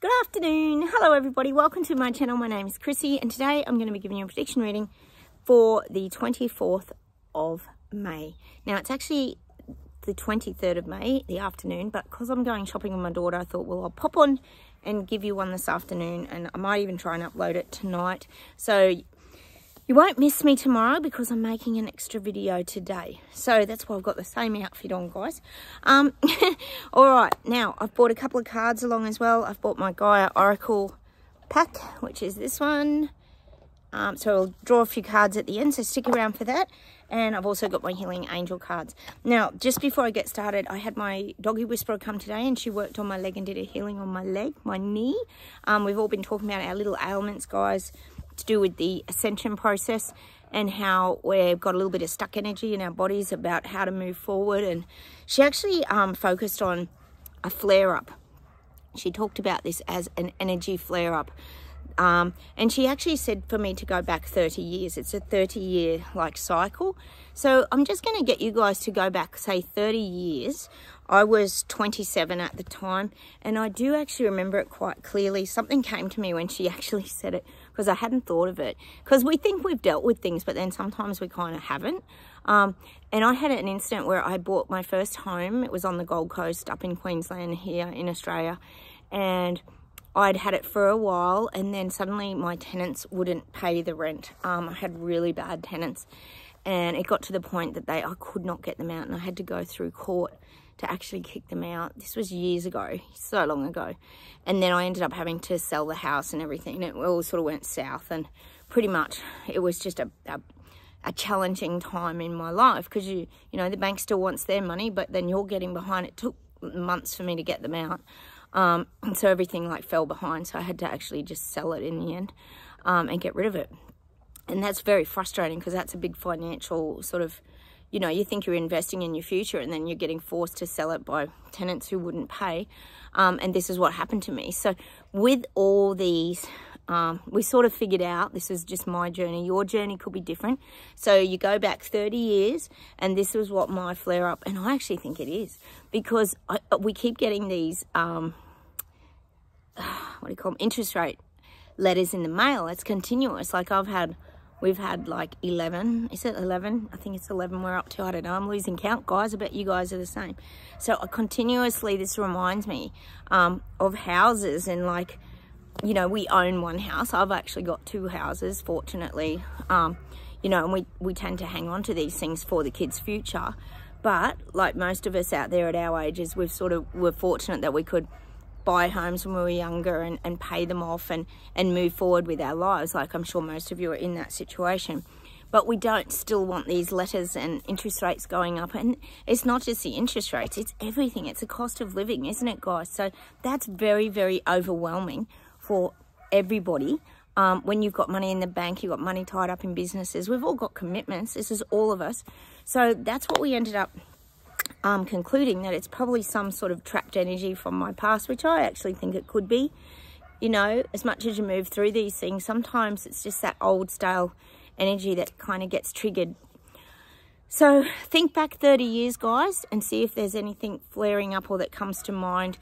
Good afternoon. Hello everybody. Welcome to my channel. My name is Chrissy and today I'm going to be giving you a prediction reading for the 24th of May. Now it's actually the 23rd of May, the afternoon, but because I'm going shopping with my daughter, I thought, well, I'll pop on and give you one this afternoon and I might even try and upload it tonight. So you won't miss me tomorrow because I'm making an extra video today. So that's why I've got the same outfit on, guys. Um, all right, now I've bought a couple of cards along as well. I've bought my Gaia Oracle pack, which is this one. Um, so I'll draw a few cards at the end, so stick around for that. And I've also got my Healing Angel cards. Now, just before I get started, I had my doggy whisperer come today and she worked on my leg and did a healing on my leg, my knee. Um, we've all been talking about our little ailments, guys to do with the ascension process and how we've got a little bit of stuck energy in our bodies about how to move forward. And she actually um, focused on a flare up. She talked about this as an energy flare up. Um, and she actually said for me to go back 30 years. It's a 30 year like cycle. So I'm just going to get you guys to go back, say 30 years. I was 27 at the time and I do actually remember it quite clearly. Something came to me when she actually said it because I hadn't thought of it. Because we think we've dealt with things, but then sometimes we kind of haven't. Um, and I had an incident where I bought my first home. It was on the Gold Coast up in Queensland here in Australia. And I'd had it for a while and then suddenly my tenants wouldn't pay the rent. Um, I had really bad tenants and it got to the point that they I could not get them out and I had to go through court to actually kick them out. This was years ago, so long ago. And then I ended up having to sell the house and everything. It all sort of went south and pretty much it was just a, a, a challenging time in my life because you, you know, the bank still wants their money, but then you're getting behind. It took months for me to get them out. Um, and so everything like fell behind. So I had to actually just sell it in the end um, and get rid of it. And that's very frustrating because that's a big financial sort of, you know, you think you're investing in your future and then you're getting forced to sell it by tenants who wouldn't pay. Um, and this is what happened to me. So with all these um, we sort of figured out this is just my journey. Your journey could be different. So you go back 30 years, and this was what my flare up, and I actually think it is because I, we keep getting these, um, what do you call them, interest rate letters in the mail. It's continuous. Like I've had, we've had like 11, is it 11? I think it's 11 we're up to. I don't know. I'm losing count, guys. I bet you guys are the same. So I continuously, this reminds me um, of houses and like, you know, we own one house. I've actually got two houses, fortunately. Um, you know, and we, we tend to hang on to these things for the kids' future. But like most of us out there at our ages, we've sort of, we're fortunate that we could buy homes when we were younger and, and pay them off and, and move forward with our lives. Like I'm sure most of you are in that situation. But we don't still want these letters and interest rates going up. And it's not just the interest rates, it's everything. It's a cost of living, isn't it, guys? So that's very, very overwhelming for everybody. Um, when you've got money in the bank, you've got money tied up in businesses. We've all got commitments. This is all of us. So that's what we ended up um, concluding that it's probably some sort of trapped energy from my past, which I actually think it could be. You know, as much as you move through these things, sometimes it's just that old style energy that kind of gets triggered. So think back 30 years, guys, and see if there's anything flaring up or that comes to mind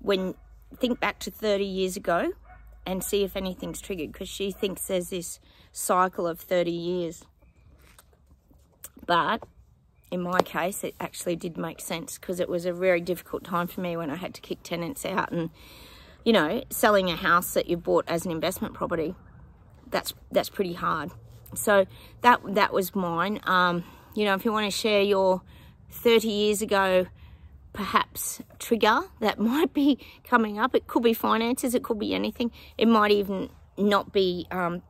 when think back to 30 years ago and see if anything's triggered because she thinks there's this cycle of 30 years. But in my case, it actually did make sense because it was a very difficult time for me when I had to kick tenants out and, you know, selling a house that you bought as an investment property. That's that's pretty hard. So that that was mine. Um, you know, if you want to share your 30 years ago perhaps trigger that might be coming up. It could be finances, it could be anything. It might even not be um,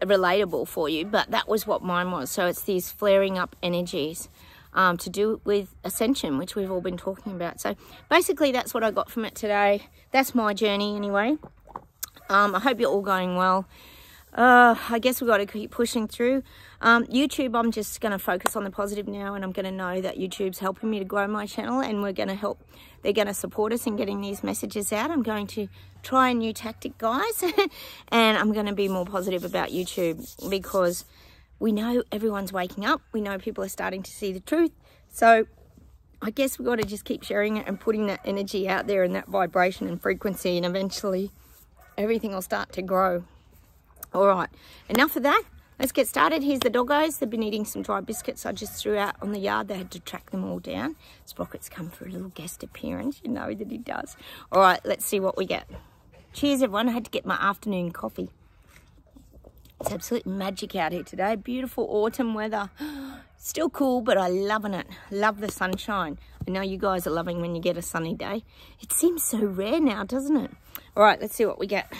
relatable for you, but that was what mine was. So it's these flaring up energies um, to do with ascension, which we've all been talking about. So basically that's what I got from it today. That's my journey anyway. Um, I hope you're all going well uh, I guess we've got to keep pushing through. Um, YouTube, I'm just going to focus on the positive now and I'm going to know that YouTube's helping me to grow my channel and we're going to help, they're going to support us in getting these messages out. I'm going to try a new tactic, guys, and I'm going to be more positive about YouTube because we know everyone's waking up. We know people are starting to see the truth. So I guess we've got to just keep sharing it and putting that energy out there and that vibration and frequency and eventually everything will start to grow. All right, enough of that. Let's get started. Here's the doggos. They've been eating some dry biscuits I just threw out on the yard. They had to track them all down. Sprocket's come for a little guest appearance. You know that he does. All right, let's see what we get. Cheers, everyone. I had to get my afternoon coffee. It's absolute magic out here today. Beautiful autumn weather. Still cool, but I loving it. Love the sunshine. I know you guys are loving when you get a sunny day. It seems so rare now, doesn't it? All right, let's see what we get.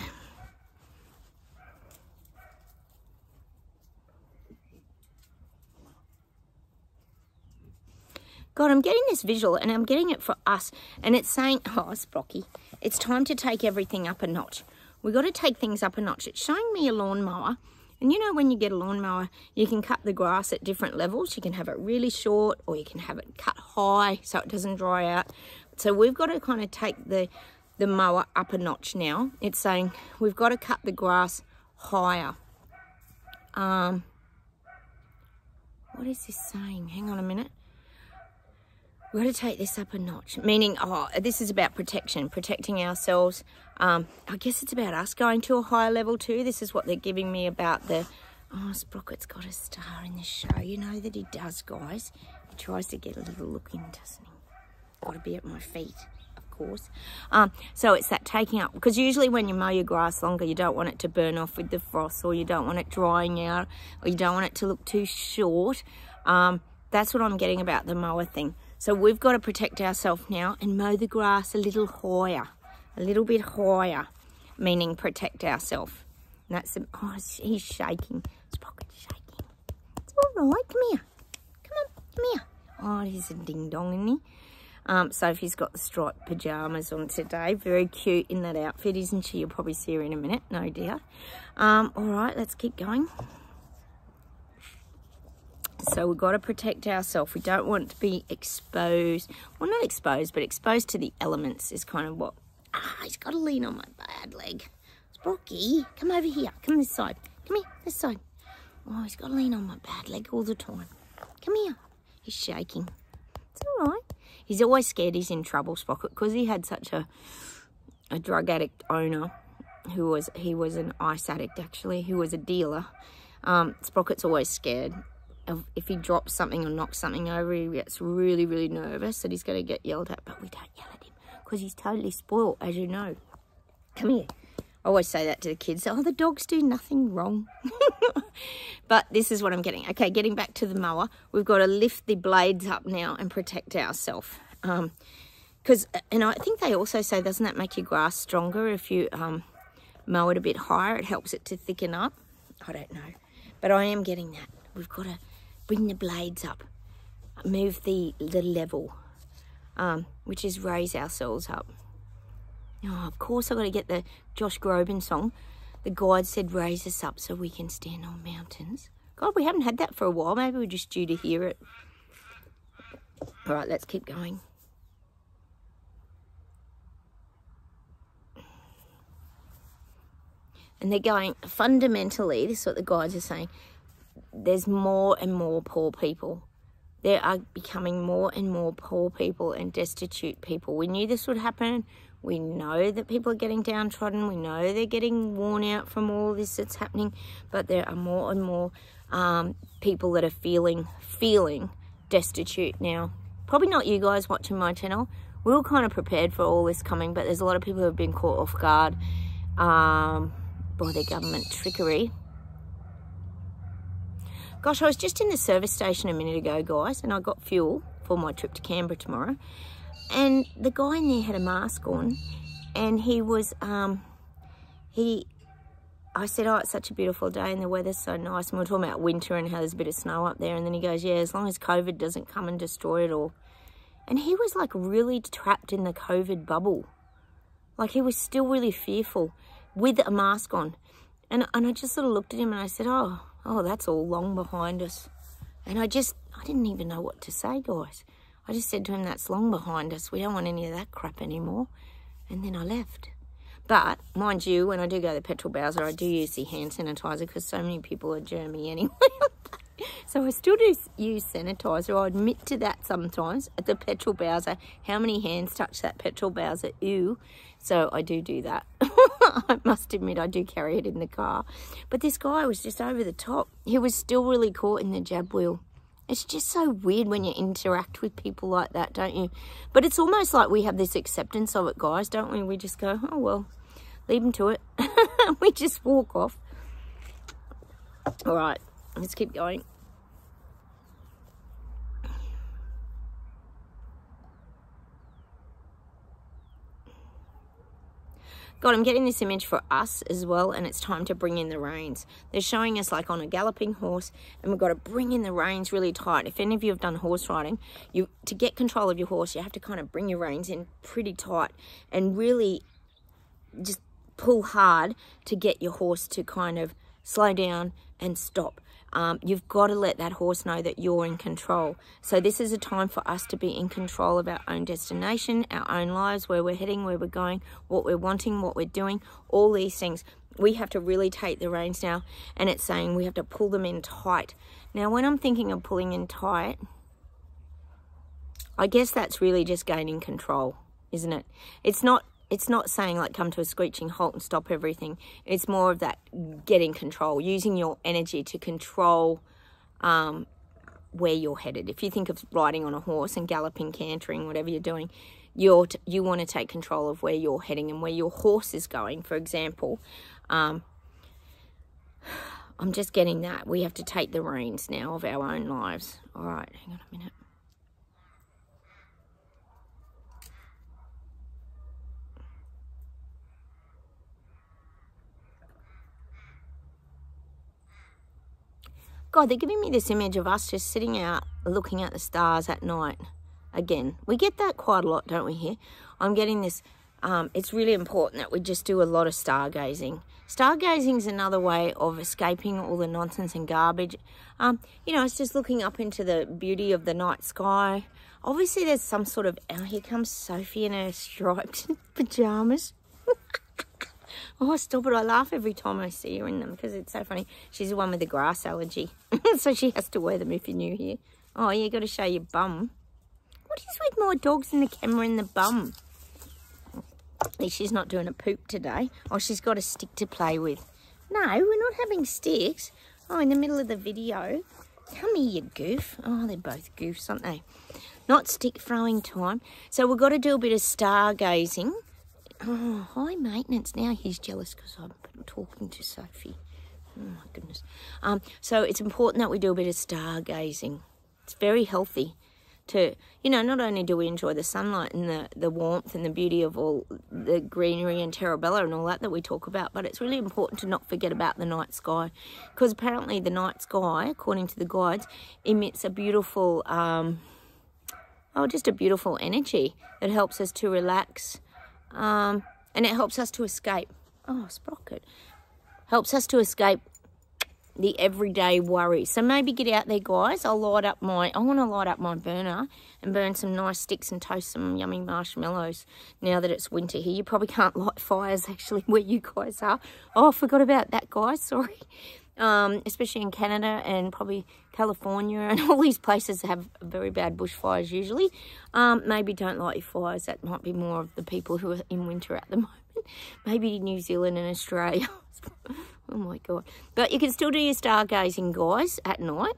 God, I'm getting this visual and I'm getting it for us. And it's saying, oh, Sprocky, it's time to take everything up a notch. We've got to take things up a notch. It's showing me a lawnmower. And you know when you get a lawnmower, you can cut the grass at different levels. You can have it really short or you can have it cut high so it doesn't dry out. So we've got to kind of take the, the mower up a notch now. It's saying we've got to cut the grass higher. Um, what is this saying? Hang on a minute we've got to take this up a notch. Meaning, oh, this is about protection, protecting ourselves. Um, I guess it's about us going to a higher level too. This is what they're giving me about the, oh, Sprocket's got a star in the show. You know that he does, guys. He tries to get a little look in, doesn't he? Got to be at my feet, of course. Um, so it's that taking up, because usually when you mow your grass longer, you don't want it to burn off with the frost or you don't want it drying out or you don't want it to look too short. Um, that's what I'm getting about the mower thing. So we've got to protect ourselves now and mow the grass a little higher, a little bit higher, meaning protect ourselves. And that's, the, oh, he's shaking. Sprocket's shaking. It's all right, come here. Come on, come here. Oh, he's a ding-dong, isn't he? Um, Sophie's got the striped pyjamas on today. Very cute in that outfit, isn't she? You'll probably see her in a minute, no doubt. Um, all right, let's keep going. So we've got to protect ourselves. We don't want to be exposed. Well, not exposed, but exposed to the elements is kind of what... Ah, he's got to lean on my bad leg. Sprocky, come over here. Come this side. Come here, this side. Oh, he's got to lean on my bad leg all the time. Come here. He's shaking. It's all right. He's always scared he's in trouble, Sprocket, because he had such a a drug addict owner who was, he was an ice addict actually, who was a dealer. Um, Sprocket's always scared if he drops something or knocks something over, he gets really, really nervous that he's going to get yelled at. But we don't yell at him because he's totally spoiled, as you know. Come here. I always say that to the kids. Oh, the dogs do nothing wrong. but this is what I'm getting. Okay, getting back to the mower. We've got to lift the blades up now and protect ourselves. Um, because, and I think they also say, doesn't that make your grass stronger if you um, mow it a bit higher? It helps it to thicken up. I don't know. But I am getting that. We've got to bring the blades up, move the, the level, um, which is raise ourselves up. Oh, of course I've got to get the Josh Groban song. The guide said raise us up so we can stand on mountains. God, we haven't had that for a while. Maybe we're just due to hear it. All right, let's keep going. And they're going, fundamentally, this is what the guides are saying, there's more and more poor people. There are becoming more and more poor people and destitute people. We knew this would happen. We know that people are getting downtrodden. We know they're getting worn out from all this that's happening. But there are more and more um, people that are feeling feeling destitute now. Probably not you guys watching my channel. We are all kind of prepared for all this coming, but there's a lot of people who have been caught off guard um, by the government trickery. Gosh, I was just in the service station a minute ago, guys, and I got fuel for my trip to Canberra tomorrow. And the guy in there had a mask on, and he was, um, he, I said, oh, it's such a beautiful day and the weather's so nice. And we are talking about winter and how there's a bit of snow up there. And then he goes, yeah, as long as COVID doesn't come and destroy it all. And he was like really trapped in the COVID bubble. Like he was still really fearful with a mask on. And, and I just sort of looked at him and I said, oh, oh, that's all long behind us. And I just, I didn't even know what to say, guys. I just said to him, that's long behind us. We don't want any of that crap anymore. And then I left. But, mind you, when I do go to the petrol bowser, I do use the hand sanitizer because so many people are germy anyway. so I still do use sanitizer. I admit to that sometimes at the petrol bowser. How many hands touch that petrol bowser? Ew. So I do do that. I must admit I do carry it in the car. But this guy was just over the top. He was still really caught in the jab wheel. It's just so weird when you interact with people like that, don't you? But it's almost like we have this acceptance of it, guys, don't we? We just go, oh, well, leave them to it. we just walk off. All right, let's keep going. God, I'm getting this image for us as well, and it's time to bring in the reins. They're showing us like on a galloping horse, and we've got to bring in the reins really tight. If any of you have done horse riding, you to get control of your horse, you have to kind of bring your reins in pretty tight and really just pull hard to get your horse to kind of slow down and stop. Um, you've got to let that horse know that you're in control. So this is a time for us to be in control of our own destination, our own lives, where we're heading, where we're going, what we're wanting, what we're doing, all these things. We have to really take the reins now, and it's saying we have to pull them in tight. Now, when I'm thinking of pulling in tight, I guess that's really just gaining control, isn't it? It's not it's not saying like come to a screeching halt and stop everything. It's more of that getting control, using your energy to control um, where you're headed. If you think of riding on a horse and galloping, cantering, whatever you're doing, you're you want to take control of where you're heading and where your horse is going. For example, um, I'm just getting that. We have to take the reins now of our own lives. All right, hang on a minute. God, they're giving me this image of us just sitting out looking at the stars at night. Again, we get that quite a lot, don't we, here? I'm getting this, um, it's really important that we just do a lot of stargazing. Stargazing is another way of escaping all the nonsense and garbage. Um, you know, it's just looking up into the beauty of the night sky. Obviously, there's some sort of, oh, here comes Sophie in her striped pajamas. Oh, stop it. I laugh every time I see her in them because it's so funny. She's the one with the grass allergy. so she has to wear them if you're new here. Oh, you got to show your bum. What is with my dogs and the camera in the bum? She's not doing a poop today. Oh, she's got a stick to play with. No, we're not having sticks. Oh, in the middle of the video. Come here, you goof. Oh, they're both goofs, aren't they? Not stick throwing time. So we've got to do a bit of stargazing. Oh, high maintenance. Now he's jealous because I'm talking to Sophie. Oh my goodness. Um, so it's important that we do a bit of stargazing. It's very healthy to, you know, not only do we enjoy the sunlight and the, the warmth and the beauty of all the greenery and terra bella and all that that we talk about, but it's really important to not forget about the night sky because apparently the night sky, according to the guides, emits a beautiful, um, oh, just a beautiful energy that helps us to relax um, and it helps us to escape. Oh, sprocket. Helps us to escape the everyday worry. So maybe get out there, guys. I'll light up my, I want to light up my burner and burn some nice sticks and toast some yummy marshmallows now that it's winter here. You probably can't light fires actually where you guys are. Oh, I forgot about that, guys. Sorry. Um, especially in Canada and probably California and all these places have very bad bushfires usually. Um, maybe don't light your fires. That might be more of the people who are in winter at the moment. Maybe New Zealand and Australia. oh my God. But you can still do your stargazing, guys, at night.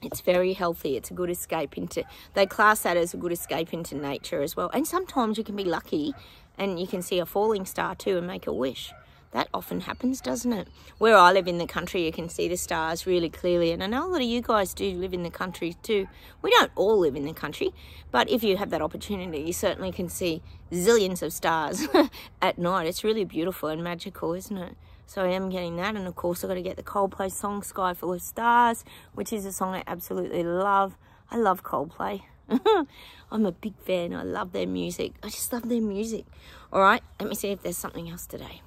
It's very healthy. It's a good escape into, they class that as a good escape into nature as well. And sometimes you can be lucky and you can see a falling star too and make a wish. That often happens, doesn't it? Where I live in the country, you can see the stars really clearly. And I know a lot of you guys do live in the country too. We don't all live in the country, but if you have that opportunity, you certainly can see zillions of stars at night. It's really beautiful and magical, isn't it? So I am getting that. And of course, I've got to get the Coldplay song, Sky Full of Stars, which is a song I absolutely love. I love Coldplay. I'm a big fan. I love their music. I just love their music. All right, let me see if there's something else today.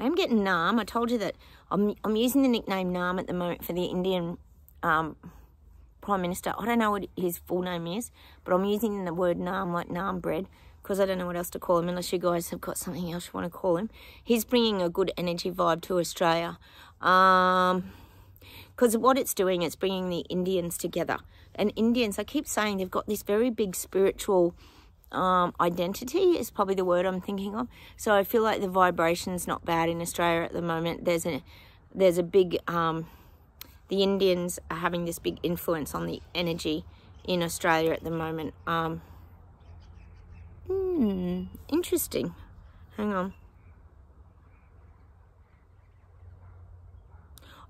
I am getting Naam. I told you that I'm, I'm using the nickname Naam at the moment for the Indian um, Prime Minister. I don't know what his full name is, but I'm using the word Naam like Naam bread because I don't know what else to call him unless you guys have got something else you want to call him. He's bringing a good energy vibe to Australia. Um, because what it's doing, it's bringing the Indians together. And Indians, I keep saying they've got this very big spiritual um, identity is probably the word I'm thinking of. So I feel like the vibration's not bad in Australia at the moment. There's a there's a big um, the Indians are having this big influence on the energy in Australia at the moment. Um, Hmm, interesting. Hang on.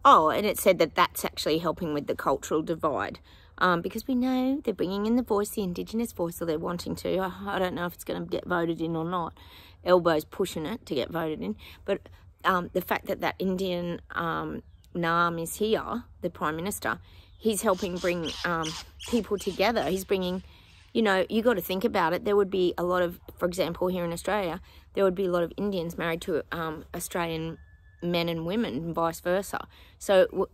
Oh, and it said that that's actually helping with the cultural divide. Um, because we know they're bringing in the voice, the Indigenous voice, or they're wanting to. I, I don't know if it's going to get voted in or not. Albo's pushing it to get voted in. But um, the fact that that Indian um, Nam is here, the Prime Minister, he's helping bring um, people together. He's bringing you know, you got to think about it. There would be a lot of, for example, here in Australia, there would be a lot of Indians married to um, Australian men and women and vice versa. So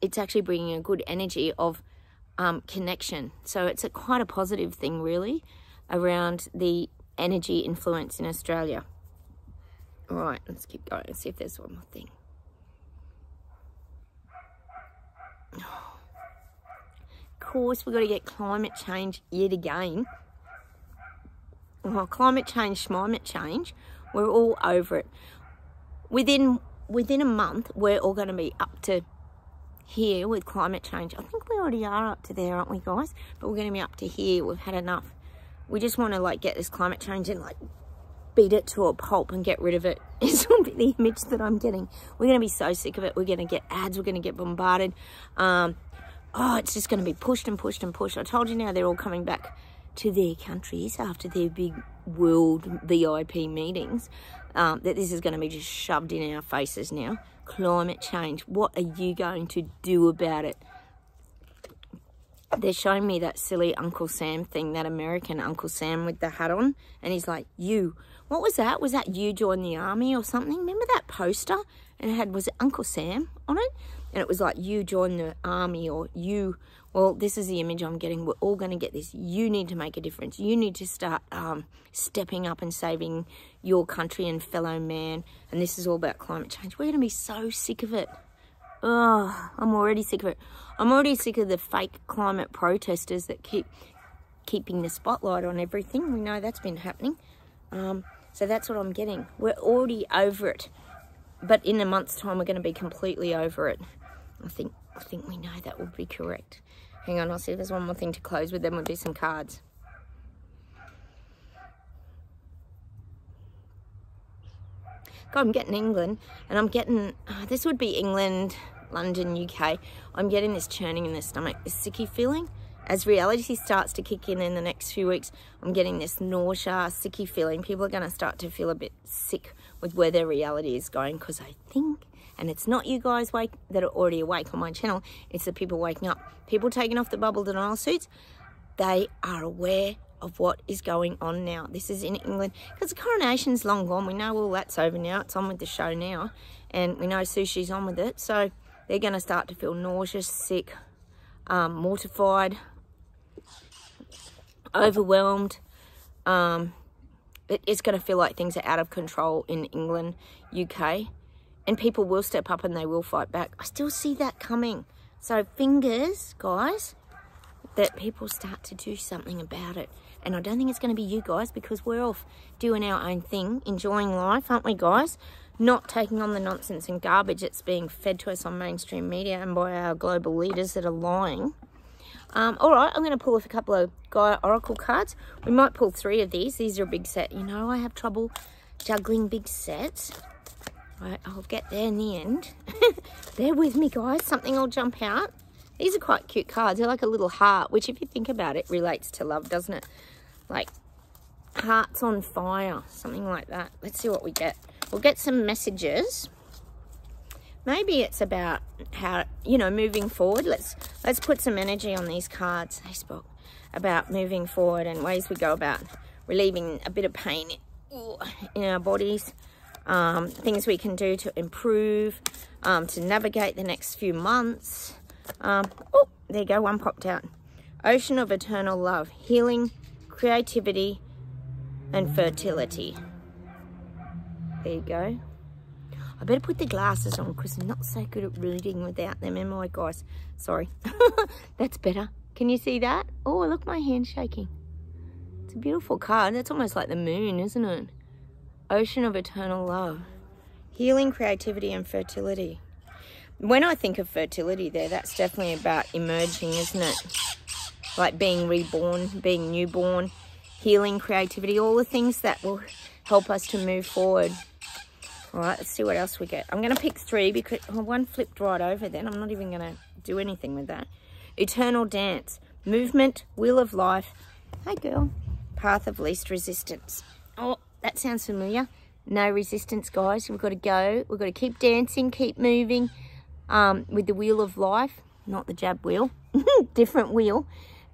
it's actually bringing a good energy of um, connection. So it's a quite a positive thing, really, around the energy influence in Australia. All right, let's keep going and see if there's one more thing. Of course, we've got to get climate change yet again. Well, climate change, climate change, we're all over it. Within within a month, we're all going to be up to here with climate change. I think we already are up to there, aren't we, guys? But we're going to be up to here. We've had enough. We just want to like get this climate change and like beat it to a pulp and get rid of it. It's the image that I'm getting. We're going to be so sick of it. We're going to get ads. We're going to get bombarded. Um, oh, it's just going to be pushed and pushed and pushed. I told you now they're all coming back to their countries after their big world VIP meetings. Um, that this is going to be just shoved in our faces now. Climate change. What are you going to do about it? They're showing me that silly Uncle Sam thing, that American Uncle Sam with the hat on. And he's like, you. What was that? Was that you join the army or something? Remember that poster? And it had, was it Uncle Sam on it? And it was like you join the army or you well this is the image i'm getting. We're all going to get this. You need to make a difference. You need to start um, stepping up and saving your country and fellow man. And this is all about climate change. We're going to be so sick of it. Oh i'm already sick of it. I'm already sick of the fake climate protesters that keep keeping the spotlight on everything. We know that's been happening. Um, so that's what i'm getting. We're already over it. But in a month's time we're going to be completely over it I think I think we know that would be correct. Hang on, I'll see if there's one more thing to close with, then we'll do some cards. God, I'm getting England, and I'm getting, uh, this would be England, London, UK. I'm getting this churning in the stomach, this sicky feeling. As reality starts to kick in in the next few weeks, I'm getting this nausea, sicky feeling. People are going to start to feel a bit sick with where their reality is going because I think and it's not you guys wake that are already awake on my channel. It's the people waking up. People taking off the bubble denial suits. They are aware of what is going on now. This is in England because the coronation's long gone. We know all that's over now. It's on with the show now. And we know Sushi's on with it. So they're going to start to feel nauseous, sick, um, mortified, overwhelmed. Um, it, it's going to feel like things are out of control in England, UK and people will step up and they will fight back. I still see that coming. So fingers, guys, that people start to do something about it. And I don't think it's going to be you guys because we're off doing our own thing, enjoying life, aren't we, guys? Not taking on the nonsense and garbage that's being fed to us on mainstream media and by our global leaders that are lying. Um, all right, I'm going to pull off a couple of Gaia Oracle cards. We might pull three of these. These are a big set. You know, I have trouble juggling big sets. Right, I'll get there in the end. Bear with me, guys. Something will jump out. These are quite cute cards. They're like a little heart, which if you think about it, relates to love, doesn't it? Like hearts on fire, something like that. Let's see what we get. We'll get some messages. Maybe it's about how, you know, moving forward. Let's let's put some energy on these cards. Hey, Spock. About moving forward and ways we go about relieving a bit of pain in our bodies um, things we can do to improve, um, to navigate the next few months. Um, oh, there you go, one popped out. Ocean of eternal love, healing, creativity, and fertility. There you go. I better put the glasses on because I'm not so good at reading without them, am I, guys? Sorry. That's better. Can you see that? Oh, look, my hand's shaking. It's a beautiful card. That's almost like the moon, isn't it? Ocean of eternal love. Healing, creativity, and fertility. When I think of fertility there, that's definitely about emerging, isn't it? Like being reborn, being newborn, healing, creativity, all the things that will help us to move forward. All right, let's see what else we get. I'm going to pick three because oh, one flipped right over then. I'm not even going to do anything with that. Eternal dance, movement, wheel of life. Hey, girl. Path of least resistance. Oh, that sounds familiar. No resistance, guys. We've got to go. We've got to keep dancing, keep moving um, with the wheel of life. Not the jab wheel. Different wheel.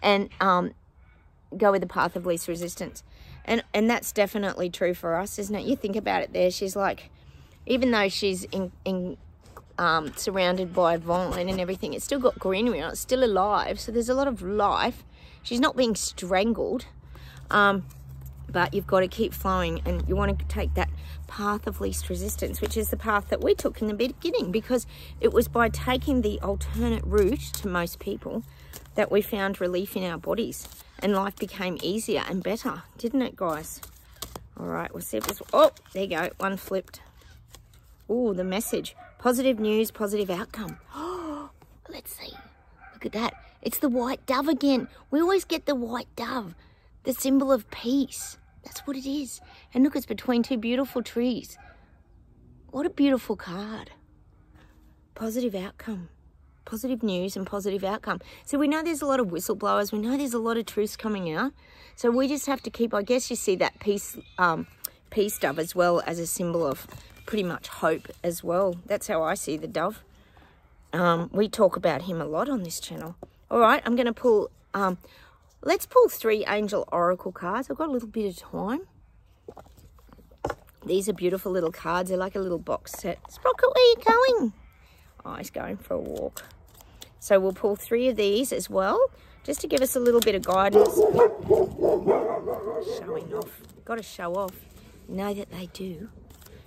And um, go with the path of least resistance. And, and that's definitely true for us, isn't it? You think about it there. She's like even though she's in, in um, surrounded by vine and everything, it's still got greenery on it, it's still alive. So there's a lot of life. She's not being strangled, um, but you've got to keep flowing and you want to take that path of least resistance, which is the path that we took in the beginning because it was by taking the alternate route to most people that we found relief in our bodies and life became easier and better, didn't it, guys? All right, we'll see if this, oh, there you go, one flipped. Oh, the message. Positive news, positive outcome. Oh, let's see. Look at that. It's the white dove again. We always get the white dove, the symbol of peace. That's what it is. And look, it's between two beautiful trees. What a beautiful card. Positive outcome. Positive news and positive outcome. So we know there's a lot of whistleblowers. We know there's a lot of truths coming out. So we just have to keep, I guess you see that peace, um, peace dove as well as a symbol of pretty much hope as well. That's how I see the dove. Um, we talk about him a lot on this channel. All right, I'm going to pull, um, let's pull three Angel Oracle cards. I've got a little bit of time. These are beautiful little cards. They're like a little box set. Sprocket, where are you going? Oh, he's going for a walk. So we'll pull three of these as well, just to give us a little bit of guidance. Showing off. Got to show off. Know that they do.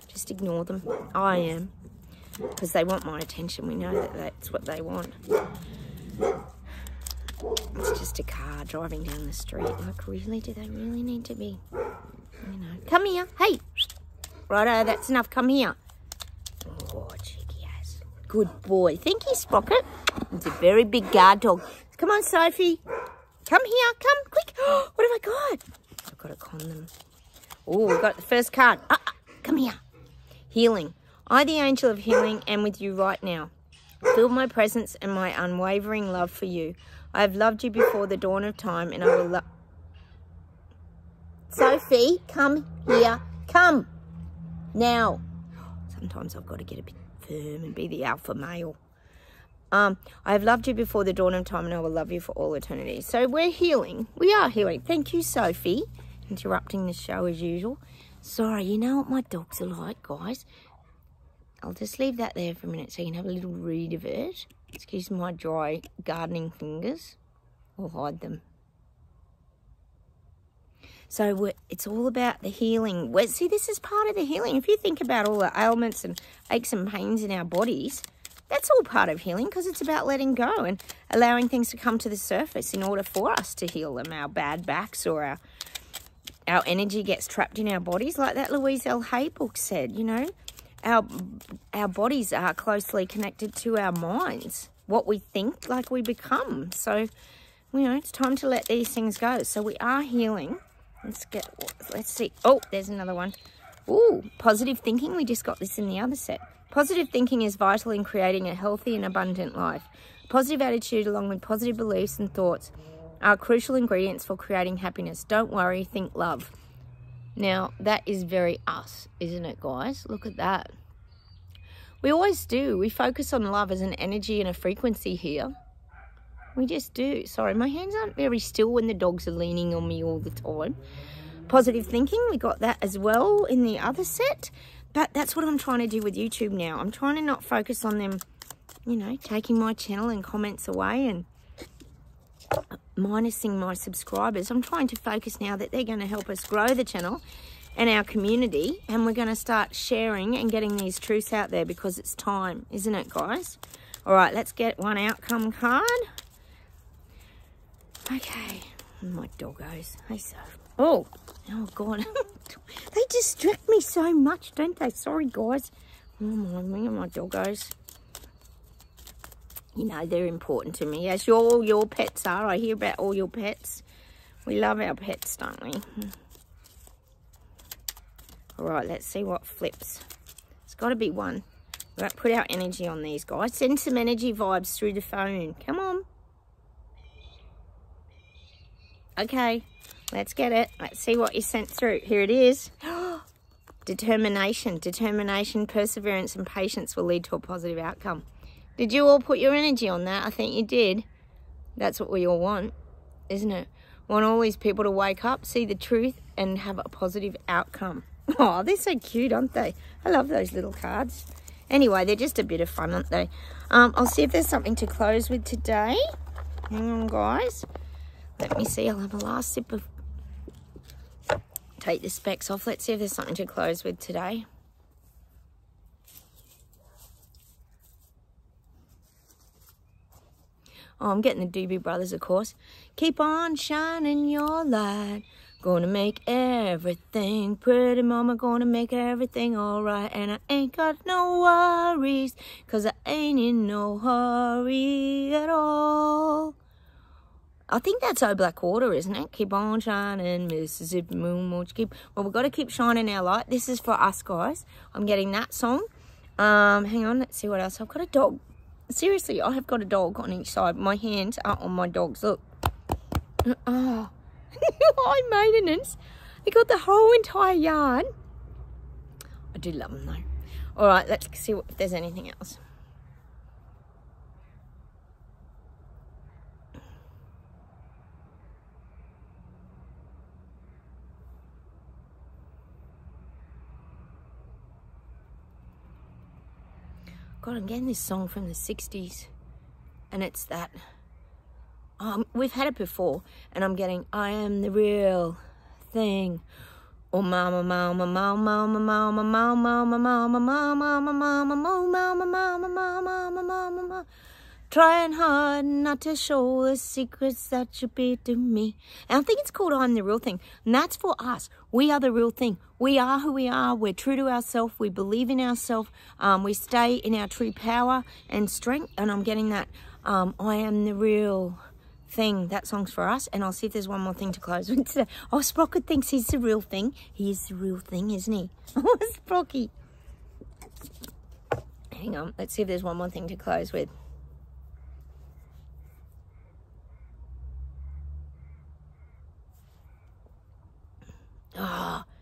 Just ignore them. I am. Because they want my attention. We know that that's what they want. It's just a car driving down the street. Like, really? Do they really need to be, you know. Come here. Hey. Righto, that's enough. Come here. Oh, cheeky ass. Good boy. Thank you, Sprocket. It's a very big guard dog. Come on, Sophie. Come here. Come, quick. what have I got? I've got to con them. Oh, we got the first card. Ah, come here. Healing. I, the angel of healing, am with you right now. Feel my presence and my unwavering love for you. I have loved you before the dawn of time and I will love... Sophie, come here. Come. Now. Sometimes I've got to get a bit firm and be the alpha male. Um, I have loved you before the dawn of time and I will love you for all eternity. So we're healing. We are healing. Thank you, Sophie. Interrupting the show as usual. Sorry, you know what my dogs are like, guys. I'll just leave that there for a minute so you can have a little read of it. Excuse my dry gardening fingers. I'll hide them. So it's all about the healing. See, this is part of the healing. If you think about all the ailments and aches and pains in our bodies, that's all part of healing because it's about letting go and allowing things to come to the surface in order for us to heal them. Our bad backs or our our energy gets trapped in our bodies, like that Louise L. Hay book said, you know. Our, our bodies are closely connected to our minds. What we think, like we become. So, you know, it's time to let these things go. So we are healing. Let's get, let's see. Oh, there's another one. Ooh, positive thinking. We just got this in the other set. Positive thinking is vital in creating a healthy and abundant life. Positive attitude along with positive beliefs and thoughts are crucial ingredients for creating happiness. Don't worry, think love. Now, that is very us, isn't it, guys? Look at that. We always do. We focus on love as an energy and a frequency here. We just do. Sorry, my hands aren't very still when the dogs are leaning on me all the time. Positive thinking, we got that as well in the other set. But that's what I'm trying to do with YouTube now. I'm trying to not focus on them, you know, taking my channel and comments away and minusing my subscribers. I'm trying to focus now that they're going to help us grow the channel and our community. And we're going to start sharing and getting these truths out there because it's time, isn't it, guys? All right, let's get one outcome card. Okay, my doggos. Hey, so. Oh, oh, God. they distract me so much, don't they? Sorry, guys. Oh, my, me and my doggos you know, they're important to me, as all your pets are. I hear about all your pets. We love our pets, don't we? Hmm. All right, let's see what flips. It's got to be one. Right, put our energy on these guys. Send some energy vibes through the phone. Come on. Okay, let's get it. Let's see what you sent through. Here it is. Determination. Determination, perseverance, and patience will lead to a positive outcome. Did you all put your energy on that? I think you did. That's what we all want, isn't it? Want all these people to wake up, see the truth, and have a positive outcome. Oh, they're so cute, aren't they? I love those little cards. Anyway, they're just a bit of fun, aren't they? Um, I'll see if there's something to close with today. Hang on, guys. Let me see. I'll have a last sip of... Take the specs off. Let's see if there's something to close with today. Oh, I'm getting the Doobie Brothers, of course. Keep on shining your light. Gonna make everything pretty, mama. Gonna make everything alright. And I ain't got no worries, cause I ain't in no hurry at all. I think that's O Blackwater, isn't it? Keep on shining, Mississippi moon, won't you keep... Well, we've got to keep shining our light. This is for us, guys. I'm getting that song. Um, hang on, let's see what else. I've got a dog seriously, I have got a dog on each side. My hands are on my dogs. Look. Oh, high maintenance. They got the whole entire yard. I do love them though. All right, let's see what, if there's anything else. God, I'm getting this song from the 60s. And it's that. Um, we've had it before. And I'm getting, I am the real thing. Oh, mama, mama, mama, mama, mama, mama, mama, mama, mama, mama, mama, mama, mama, mama, mama, mama, Trying hard not to show the secrets that you be to me. And I think it's called I'm the Real Thing. And that's for us. We are the real thing. We are who we are. We're true to ourselves. We believe in ourselves. Um, we stay in our true power and strength. And I'm getting that um, I am the real thing. That song's for us. And I'll see if there's one more thing to close with today. Oh, Sprocket thinks he's the real thing. He is the real thing, isn't he? Oh, Sprocky. Hang on. Let's see if there's one more thing to close with. Ah, oh,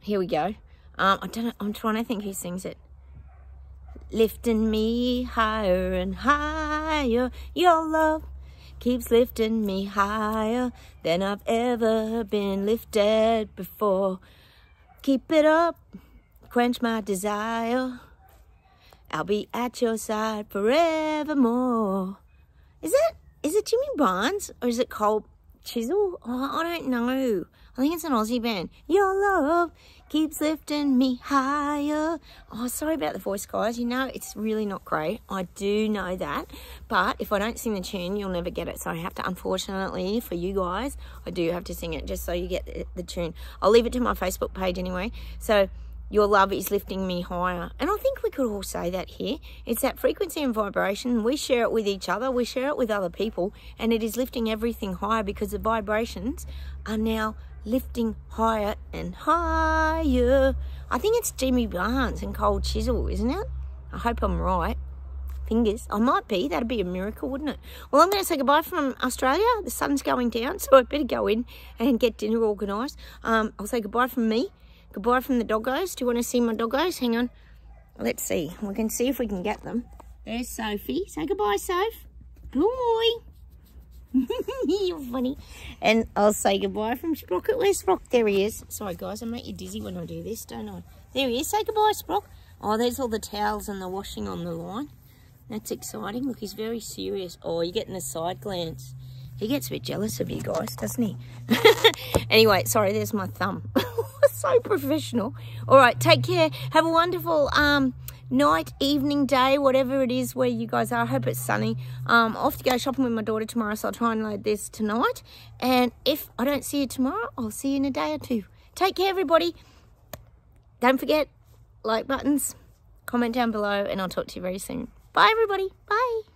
here we go. Um, I don't know, I'm trying to think who sings it. Lifting me higher and higher. Your love keeps lifting me higher than I've ever been lifted before. Keep it up, quench my desire. I'll be at your side forevermore. Is it? Is it Jimmy Barnes or is it Cold Chisel? Oh, I don't know. I think it's an Aussie band. Your love keeps lifting me higher. Oh, sorry about the voice, guys. You know, it's really not great. I do know that. But if I don't sing the tune, you'll never get it. So I have to, unfortunately, for you guys, I do have to sing it just so you get the, the tune. I'll leave it to my Facebook page anyway. So your love is lifting me higher. And I think we could all say that here. It's that frequency and vibration. We share it with each other. We share it with other people. And it is lifting everything higher because the vibrations are now lifting higher and higher. I think it's Jimmy Barnes and Cold Chisel, isn't it? I hope I'm right. Fingers. I might be. That'd be a miracle, wouldn't it? Well, I'm going to say goodbye from Australia. The sun's going down, so I better go in and get dinner organised. Um, I'll say goodbye from me. Goodbye from the doggos. Do you want to see my doggos? Hang on. Let's see. We can see if we can get them. There's Sophie. Say goodbye, Soph. Boy. You're funny. And I'll say goodbye from Sprocket. Where's Sprock? There he is. Sorry, guys. I make you dizzy when I do this, don't I? There he is. Say goodbye, Sprock. Oh, there's all the towels and the washing on the line. That's exciting. Look, he's very serious. Oh, you're getting a side glance. He gets a bit jealous of you guys, doesn't he? anyway, sorry, there's my thumb. so professional. All right, take care. Have a wonderful um, night, evening, day, whatever it is where you guys are. I hope it's sunny. Um, off to go shopping with my daughter tomorrow, so I'll try and load this tonight. And if I don't see you tomorrow, I'll see you in a day or two. Take care, everybody. Don't forget, like buttons, comment down below, and I'll talk to you very soon. Bye, everybody. Bye.